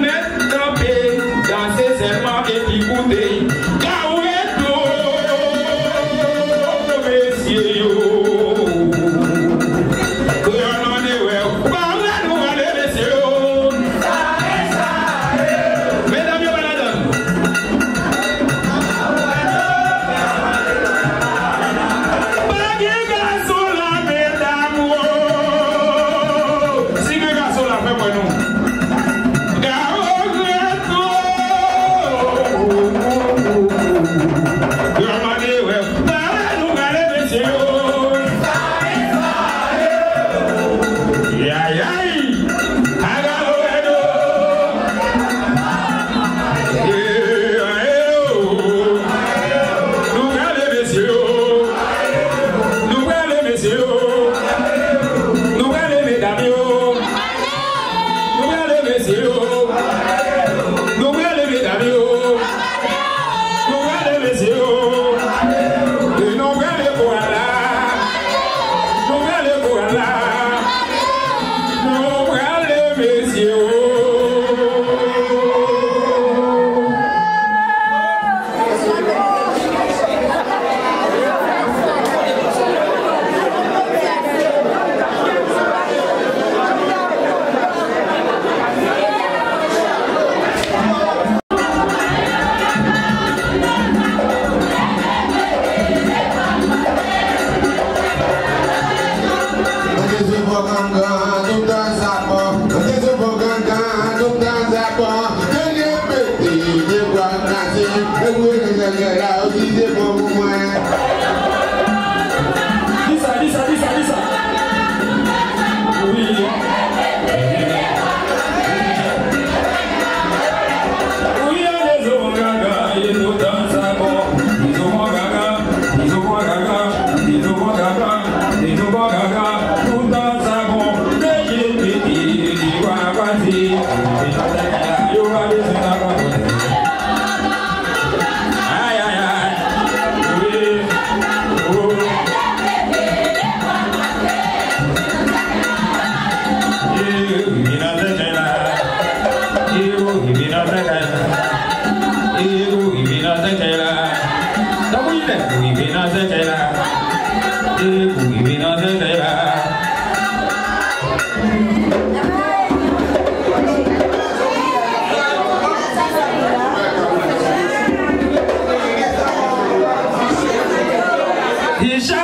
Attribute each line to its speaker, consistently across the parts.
Speaker 1: mettre tapé, danser seulement et écouter. 天下。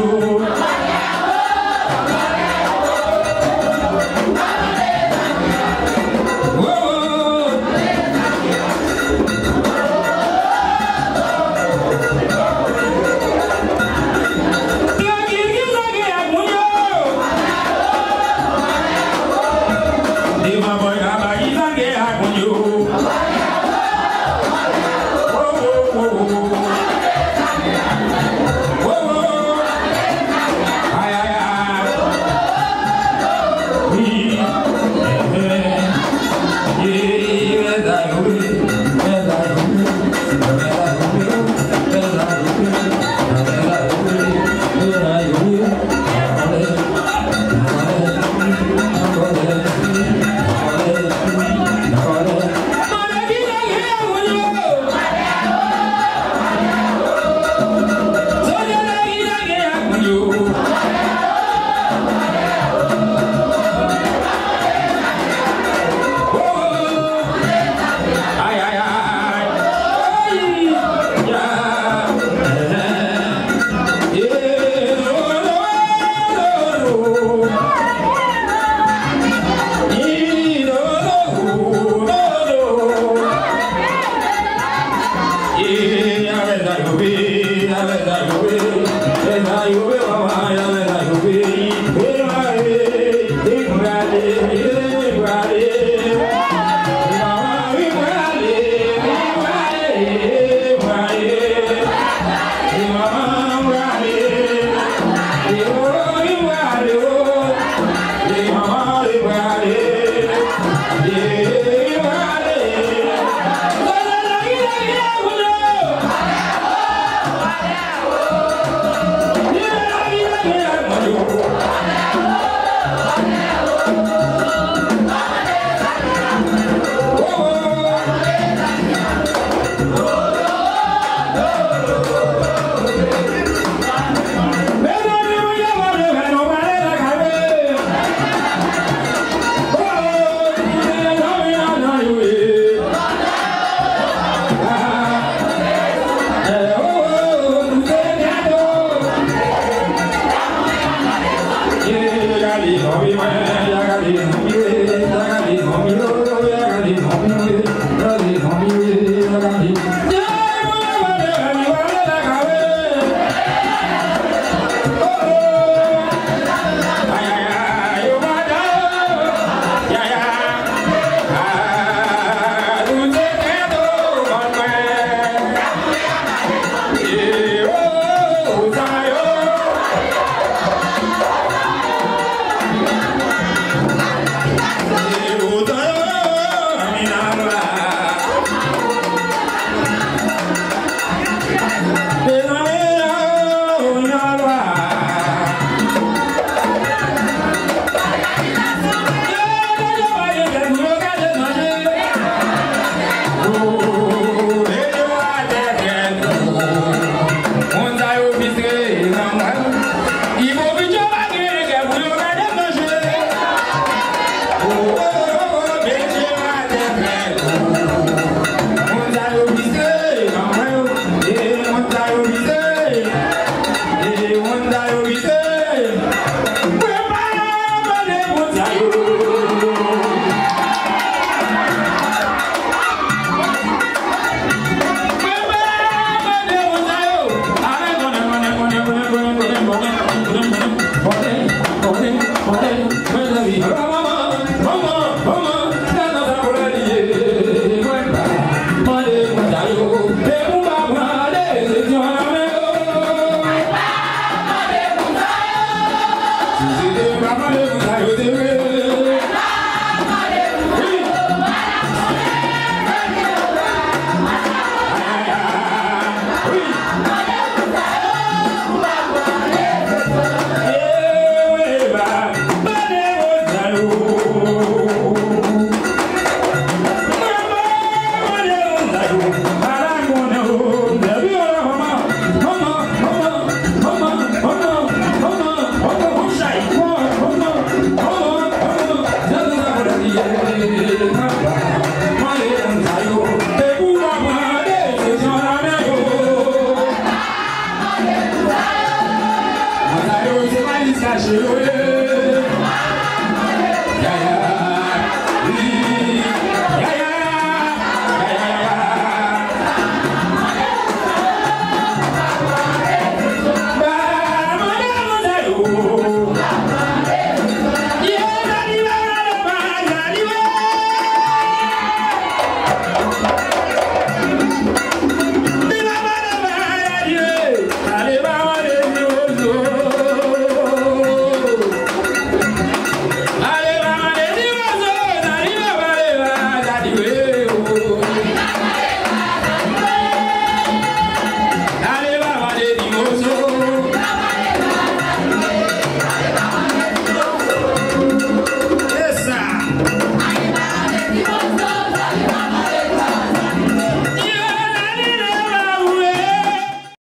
Speaker 1: Whoa, whoa.